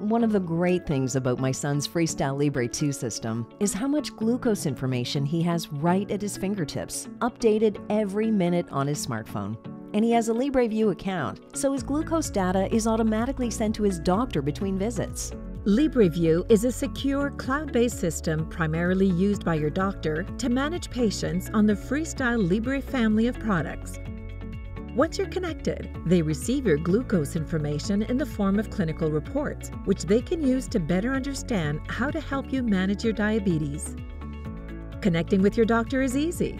One of the great things about my son's Freestyle Libre 2 system is how much glucose information he has right at his fingertips, updated every minute on his smartphone. And he has a LibreView account, so his glucose data is automatically sent to his doctor between visits. LibreView is a secure cloud-based system primarily used by your doctor to manage patients on the Freestyle Libre family of products. Once you're connected, they receive your glucose information in the form of clinical reports, which they can use to better understand how to help you manage your diabetes. Connecting with your doctor is easy.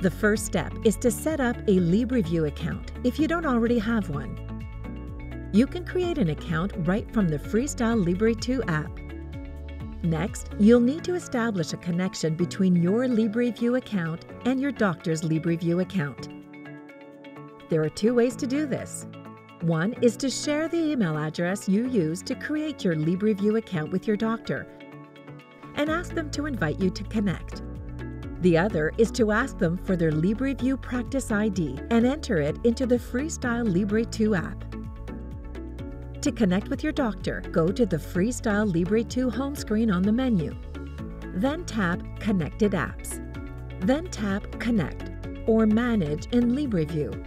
The first step is to set up a LibreView account if you don't already have one. You can create an account right from the Freestyle Libre 2 app. Next, you'll need to establish a connection between your LibreView account and your doctor's LibreView account. There are two ways to do this. One is to share the email address you use to create your LibreView account with your doctor and ask them to invite you to connect. The other is to ask them for their LibreView Practice ID and enter it into the Freestyle Libre 2 app. To connect with your doctor, go to the Freestyle Libre 2 home screen on the menu. Then tap Connected Apps. Then tap Connect or Manage in LibreView.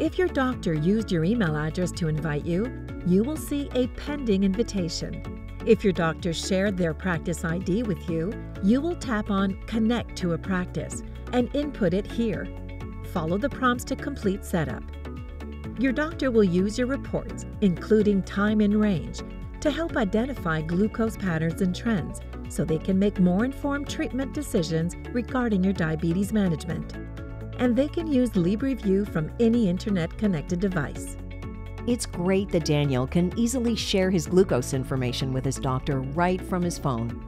If your doctor used your email address to invite you, you will see a pending invitation. If your doctor shared their practice ID with you, you will tap on Connect to a practice and input it here. Follow the prompts to complete setup. Your doctor will use your reports, including time in range, to help identify glucose patterns and trends so they can make more informed treatment decisions regarding your diabetes management. And they can use LibreView from any internet connected device. It's great that Daniel can easily share his glucose information with his doctor right from his phone.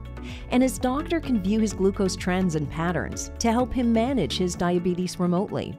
And his doctor can view his glucose trends and patterns to help him manage his diabetes remotely.